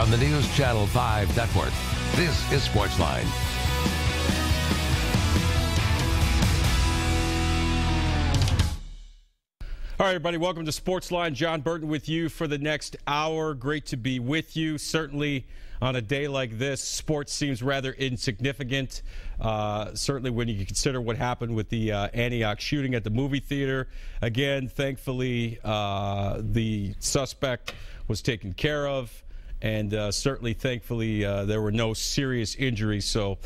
From the News Channel 5 network, this is Sportsline. All right, everybody, welcome to Sportsline. John Burton with you for the next hour. Great to be with you. Certainly, on a day like this, sports seems rather insignificant. Uh, certainly, when you consider what happened with the uh, Antioch shooting at the movie theater. Again, thankfully, uh, the suspect was taken care of, and uh, certainly, thankfully, uh, there were no serious injuries. So,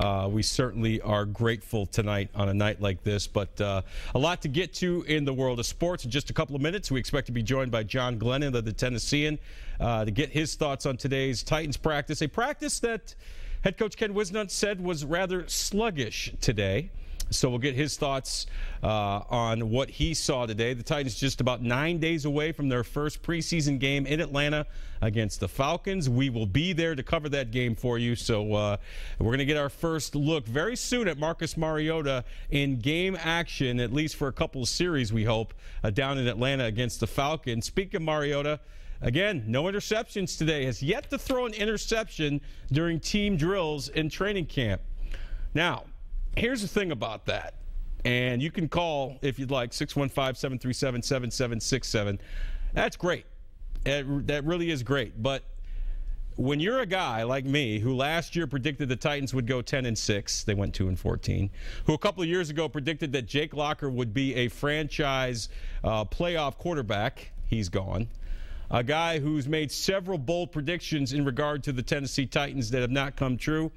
uh, we certainly are grateful tonight on a night like this, but uh, a lot to get to in the world of sports. In just a couple of minutes, we expect to be joined by John Glennon of the Tennessean uh, to get his thoughts on today's Titans practice, a practice that head coach Ken Whisenhunt said was rather sluggish today. So we'll get his thoughts uh, on what he saw today. The Titans just about nine days away from their first preseason game in Atlanta against the Falcons. We will be there to cover that game for you. So uh, we're going to get our first look very soon at Marcus Mariota in game action, at least for a couple of series, we hope, uh, down in Atlanta against the Falcons. Speaking of Mariota, Again, no interceptions today. Has yet to throw an interception during team drills in training camp. Now, here's the thing about that. And you can call, if you'd like, 615 737 7767. That's great. That really is great. But when you're a guy like me who last year predicted the Titans would go 10 and 6, they went 2 and 14, who a couple of years ago predicted that Jake Locker would be a franchise uh, playoff quarterback, he's gone. A guy who's made several bold predictions in regard to the Tennessee Titans that have not come true.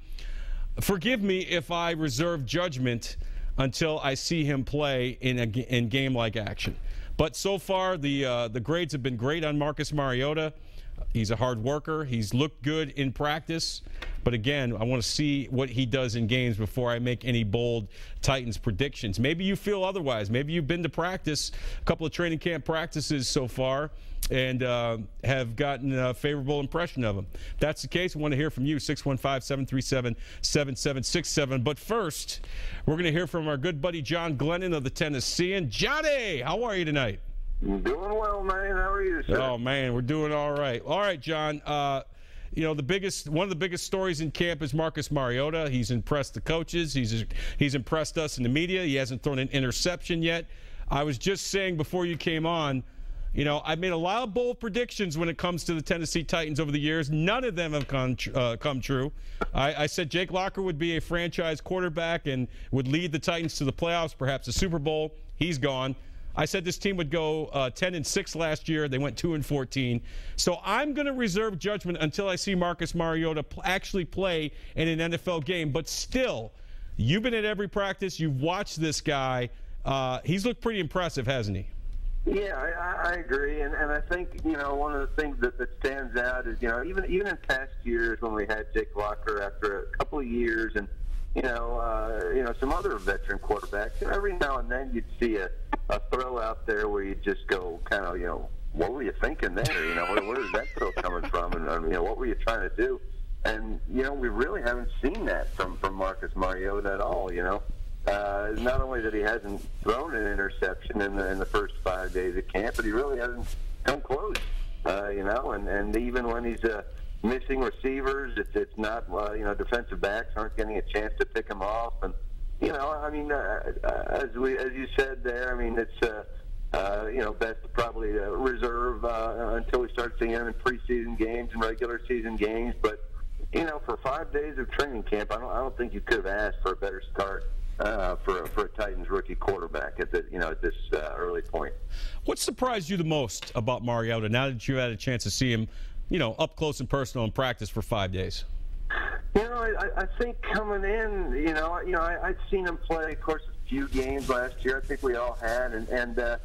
Forgive me if I reserve judgment until I see him play in a in game like action. But so far, the uh, the grades have been great on Marcus Mariota. He's a hard worker. He's looked good in practice. But again, I want to see what he does in games before I make any bold Titans predictions. Maybe you feel otherwise. Maybe you've been to practice, a couple of training camp practices so far, and uh, have gotten a favorable impression of him. If that's the case, I want to hear from you, 615 737 7767. But first, we're going to hear from our good buddy John Glennon of the Tennessean. Johnny, how are you tonight? Doing well, man. How are you, sir? Oh man, we're doing all right. All right, John. Uh, you know the biggest one of the biggest stories in camp is Marcus Mariota. He's impressed the coaches. He's he's impressed us in the media. He hasn't thrown an interception yet. I was just saying before you came on. You know, I've made a lot of bold predictions when it comes to the Tennessee Titans over the years. None of them have come, uh, come true. I, I, said Jake Locker would be a franchise quarterback and would lead the Titans to the playoffs, perhaps a Super Bowl. He's gone. I said this team would go uh, 10 and 6 last year. They went 2 and 14. So I'm going to reserve judgment until I see Marcus Mariota actually play in an NFL game. But still, you've been at every practice. You've watched this guy. Uh, he's looked pretty impressive, hasn't he? Yeah, I, I agree, and and I think you know one of the things that, that stands out is you know even even in past years when we had Jake Locker after a couple of years and you know, uh, you know, some other veteran quarterbacks. You every now and then you'd see a, a throw out there where you just go, kind of, you know, what were you thinking there? You know, where, where is that throw coming from? And um, you know, what were you trying to do? And you know, we really haven't seen that from from Marcus Mariota at all. You know, uh, not only that he hasn't thrown an interception in the in the first five days of camp, but he really hasn't come close. Uh, you know, and and even when he's uh, missing receivers. It's it's not uh, you know defensive backs aren't getting a chance to pick them off, and you know I mean uh, uh, as we as you said there, I mean it's. Uh, uh, you know, best to probably uh, reserve uh, until we start seeing him in preseason games and regular season games. But you know, for five days of training camp, I don't, I don't think you could have asked for a better start uh, for for a Titans rookie quarterback at the you know at this uh, early point. What surprised you the most about Mariota now that you had a chance to see him you know, up close and personal in practice for five days? You know, I, I think coming in, you know, you know, I, I'd seen him play, of course, a few games last year. I think we all had, and and uh,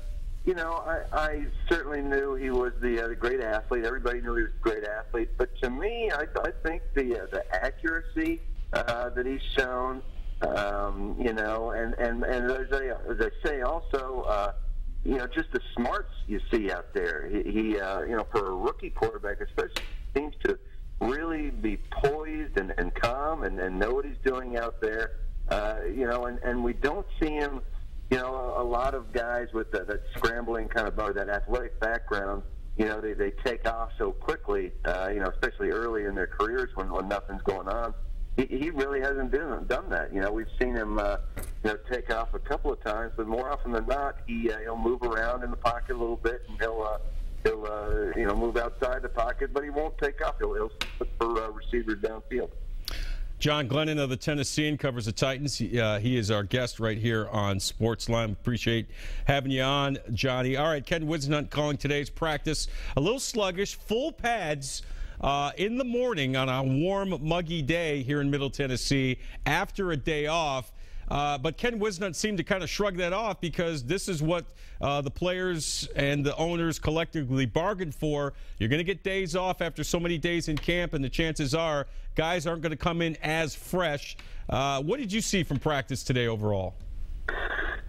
you know, I, I certainly knew he was the, uh, the great athlete. Everybody knew he was a great athlete, but to me, I, I think the uh, the accuracy uh, that he's shown, um, you know, and and and as I, as I say, also. Uh, you know, just the smarts you see out there. He, he uh, you know, for a rookie quarterback, especially, seems to really be poised and, and calm and, and know what he's doing out there. Uh, you know, and, and we don't see him, you know, a, a lot of guys with the, that scrambling kind of or that athletic background, you know, they, they take off so quickly, uh, you know, especially early in their careers when, when nothing's going on. He, really hasn't done, done that. You know, we've seen him, uh, you know, take off a couple of times, but more often than not, he, uh, he'll move around in the pocket a little bit and he'll, uh, he'll, uh, you know, move outside the pocket, but he won't take off. He'll, he'll look for uh, receivers downfield. John Glennon of the Tennessean covers the Titans. He, uh, he, is our guest right here on Sportsline. Appreciate having you on, Johnny. All right, Ken Whisenhunt calling today's practice a little sluggish, full pads. Uh, in the morning on a warm, muggy day here in Middle Tennessee after a day off. Uh, but Ken Whisenhunt seemed to kind of shrug that off because this is what uh, the players and the owners collectively bargained for. You're going to get days off after so many days in camp, and the chances are guys aren't going to come in as fresh. Uh, what did you see from practice today overall?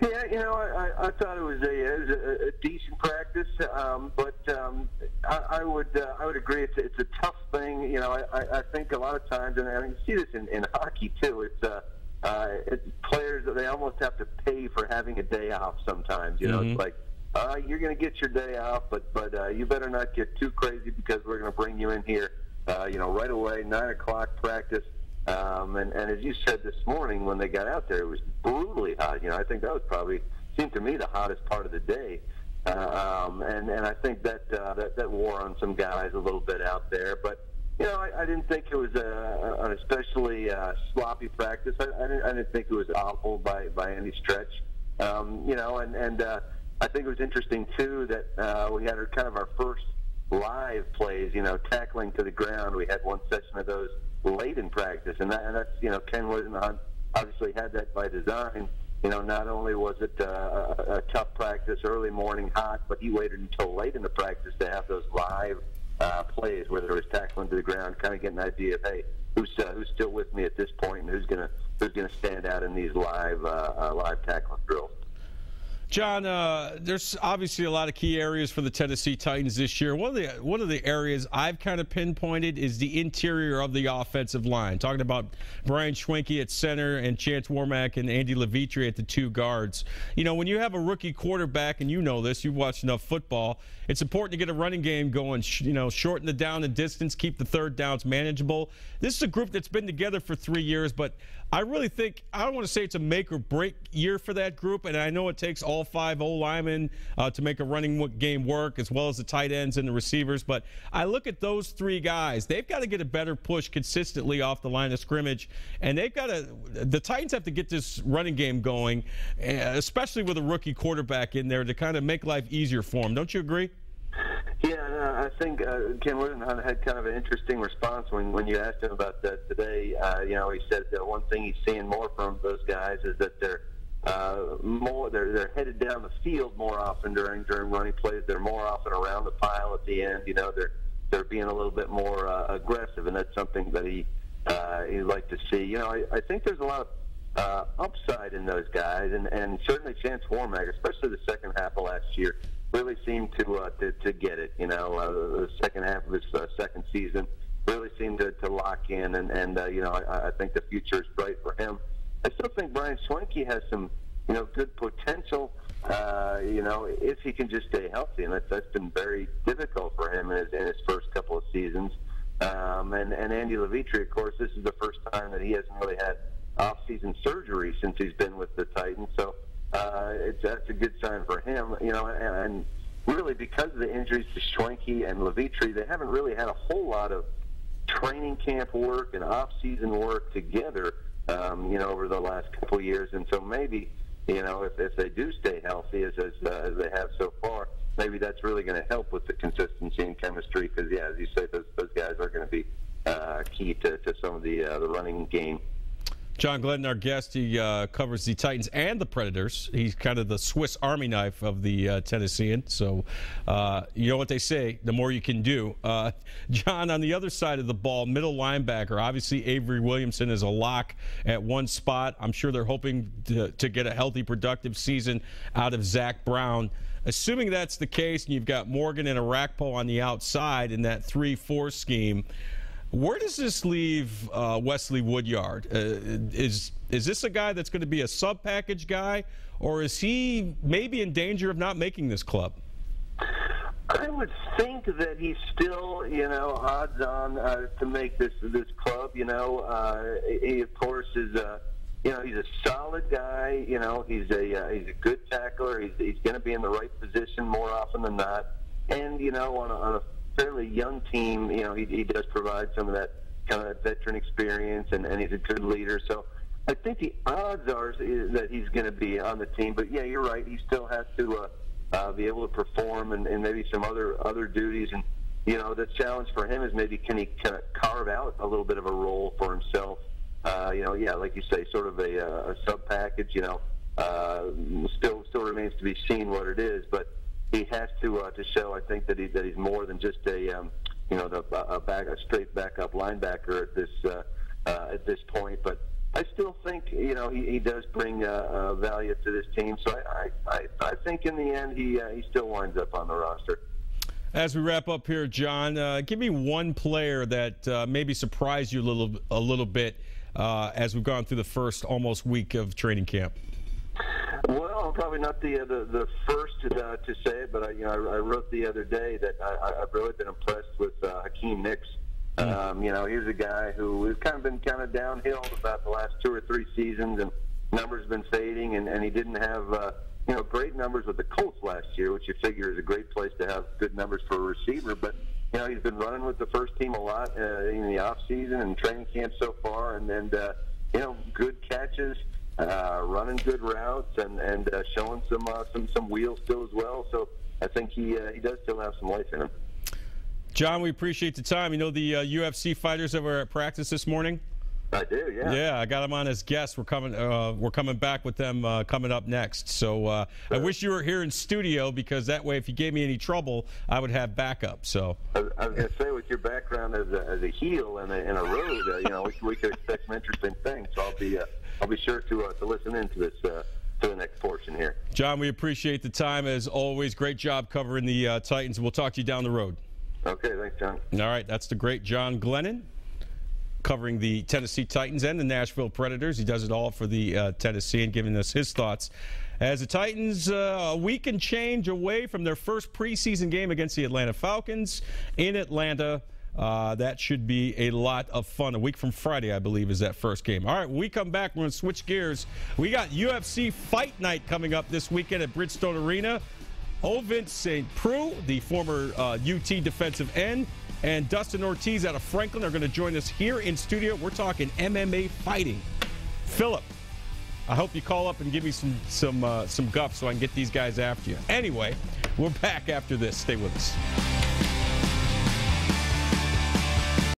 Yeah, you know, I, I thought it was a, it was a, a decent practice, um, but um, I, I would uh, I would agree it's, it's a tough thing. You know, I, I think a lot of times, and I mean, you see this in, in hockey too. It's uh, uh, it's players that they almost have to pay for having a day off sometimes. You know, mm-hmm. it's like uh, you're going to get your day off, but but uh, you better not get too crazy because we're going to bring you in here, uh, you know, right away, nine o'clock practice. Um, and, and as you said this morning when they got out there, it was brutally hot. You know, I think that was probably seemed to me the hottest part of the day. Um, and and I think that uh, that that wore on some guys a little bit out there, but you know, I, I didn't think it was a, an especially uh, sloppy practice. I, I, didn't, I didn't think it was awful by by any stretch. Um, you know, and and uh, I think it was interesting too that uh, we had our, kind of our first live plays. You know, tackling to the ground. We had one session of those late in practice, and, that, and that's you know Ken wasn't obviously had that by design. You know, not only was it uh, a, a tough practice, early morning hot, but he waited until late in the practice to have those live uh, plays, whether it was tackling to the ground, kind of get an idea of hey, who's uh, who's still with me at this point, and who's gonna who's gonna stand out in these live uh, uh, live tackling drills. John, uh, there's obviously a lot of key areas for the Tennessee Titans this year. One of the one of the areas I've kind of pinpointed is the interior of the offensive line. Talking about Brian Schwenke at center and Chance Warmack and Andy Levitre at the two guards. You know, when you have a rookie quarterback, and you know this, you've watched enough football. It's important to get a running game going. You know, shorten the down and distance, keep the third downs manageable. This is a group that's been together for three years, but I really think I don't want to say it's a make or break year for that group, and I know it takes all five O linemen uh, to make a running game work, as well as the tight ends and the receivers. But I look at those three guys; they've got to get a better push consistently off the line of scrimmage, and they've got to. The Titans have to get this running game going, eh, especially with a rookie quarterback in there to kind of make life easier for them. Don't you agree? Yeah, no, I think uh, Ken Whisenhunt had kind of an interesting response when, when you asked him about that today. Uh, you know, he said that one thing he's seeing more from those guys is that they're uh, more they're they're headed down the field more often during during running plays. They're more often around the pile at the end. You know, they're they're being a little bit more uh, aggressive, and that's something that he uh, he'd like to see. You know, I, I think there's a lot of uh, upside in those guys, and and certainly Chance Warmack, especially the second half of last year really seemed to uh, to, to get it. You know, uh, the second half of his uh, second season really seemed to, to lock in, and and uh, you know I, I think the future is bright for him. I still think Brian Schwenke has some you know good potential. Uh, you know, if he can just stay healthy, and that's that's been very difficult for him in his, in his first couple of seasons. Um, and and Andy Levitre, of course, this is the first time that he hasn't really had off-season surgery since he's been with the Titans. So uh, it's, that's a good sign for him. You know, and, and really because of the injuries to Schwenke and Levitre, they haven't really had a whole lot of training camp work and off-season work together. Um, you know, over the last couple of years, and so maybe you know if, if they do stay healthy as as, uh, as they have so far, maybe that's really going to help with the consistency and chemistry. Because yeah, as you say, those those guys are going to be uh, key to, to some of the uh, the running game. John Glenn, our guest, he uh, covers the Titans and the Predators. He's kind of the Swiss Army knife of the uh, Tennessean. So, uh, you know what they say: the more you can do. Uh, John, on the other side of the ball, middle linebacker. Obviously, Avery Williamson is a lock at one spot. I'm sure they're hoping to, to get a healthy, productive season out of Zach Brown. Assuming that's the case, and you've got Morgan and Orakpo on the outside in that three-four scheme. Where does this leave uh, Wesley Woodyard? Uh, is is this a guy that's going to be a sub package guy, or is he maybe in danger of not making this club? I would think that he's still, you know, odds on uh, to make this this club. You know, uh, he of course is, uh, you know, he's a solid guy. You know, he's a uh, he's a good tackler. He's he's going to be in the right position more often than not. And you know, on a, on a fairly young team, you know, he, he does provide some of that kind of veteran experience, and, and he's a good leader. So. I think the odds are that he's going to be on the team, but yeah, you're right. He still has to uh, uh, be able to perform and, and maybe some other other duties. And you know, the challenge for him is maybe can he kind of carve out a little bit of a role for himself. Uh, you know, yeah, like you say, sort of a, a sub package. You know, uh, still still remains to be seen what it is, but he has to uh, to show. I think that he that he's more than just a um, you know the, a back a straight backup linebacker at this uh, uh, at this point, but I still think you know he, he does bring uh, uh, value to this team. So I, I, I think in the end he uh, he still winds up on the roster. As we wrap up here, John, uh, give me one player that uh, maybe surprised you a little a little bit uh, as we've gone through the first almost week of training camp. Well, I'm probably not the the, the first to, to say it, but I, you know I, I wrote the other day that I, I've really been impressed with Hakeem Nicks. Um, you know, he's a guy who has kind of been kind of downhill about the last two or three seasons, and numbers been fading, and, and he didn't have uh, you know great numbers with the Colts last year, which you figure is a great place to have good numbers for a receiver. But you know, he's been running with the first team a lot uh, in the off season and training camp so far, and and uh, you know, good catches. Uh, running good routes and and uh, showing some uh, some some wheels still as well. So I think he uh, he does still have some life in him. John, we appreciate the time. You know the uh, UFC fighters that were at practice this morning. I do, yeah. Yeah, I got them on as guests. We're coming. Uh, we're coming back with them uh, coming up next. So uh, sure. I wish you were here in studio because that way, if you gave me any trouble, I would have backup. So I, I was going to say, with your background as a, as a heel and a, in a road, uh, you know, we, we, could expect some interesting things. So I'll be uh, I'll be sure to uh, to listen into this. to the next portion here. John, we appreciate the time as always. Great job covering the Titans. We'll talk to you down the road. Okay, thanks, John. All right, that's the great John Glennon covering the Tennessee Titans and the Nashville Predators. He does it all for the uh, Tennessean giving us his thoughts. As the Titans, uh, a week and change away from their first preseason game against the Atlanta Falcons in Atlanta. Uh, that should be a lot of fun. A week from Friday, I believe, is that first game. All right, when we come back, we're going to switch gears. We got UFC Fight Night coming up this weekend at Bridgestone Arena. Ovince St. Preux, the former uh, UT defensive end, and Dustin Ortiz out of Franklin are going to join us here in studio. We're talking MMA fighting. Philip, I hope you call up and give me some some uh, some guff so I can get these guys after you. Anyway, we're back after this. Stay with us.